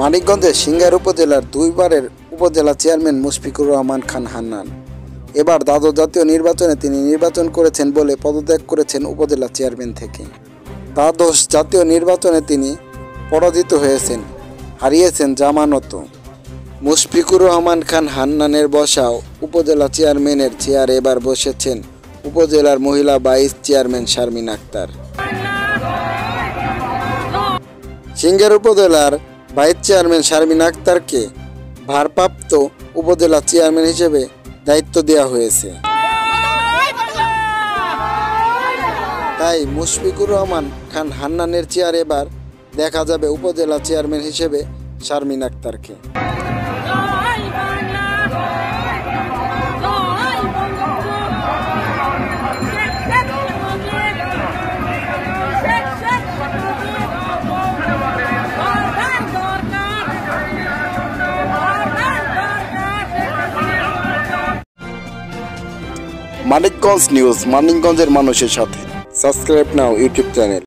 মানিকগঞ্জের সিঙ্গার উপজেলার দুইবারের উপজেলা চেয়ারম্যান মুশফিকুর রহমান খান হান্নান। এবার দ্বাদশ জাতীয় নির্বাচনে তিনি নির্বাচন করেছেন বলে পদত্যাগ করেছেন উপজেলা চেয়ারম্যান থেকে। দ্বাদশ জাতীয় নির্বাচনে তিনি পরাজিত হয়েছেন, হারিয়েছেন জামানত মুশফিকুর রহমান খান হান্নানের বসাও উপজেলা চেয়ারম্যানের চেয়ার এবার বসেছেন উপজেলার মহিলা ভাইস চেয়ারম্যান শারমিন আক্তার। সিঙ্গার উপজেলার ভাইস চেয়ারম্যান শারমিন আক্তারকে ভারপ্রাপ্ত উপজেলা চেয়ারম্যান হিসেবে দায়িত্ব দেওয়া হয়েছে। তাই মুশফিকুর রহমান খান হান্নানের চেয়ার এবার দেখা যাবে উপজেলা চেয়ারম্যান হিসেবে শারমিন আক্তারকে। মানিকগঞ্জ নিউজ মানিকগঞ্জের মানুষের সাথে। সাবস্ক্রাইব নাও ইউটিউব চ্যানেল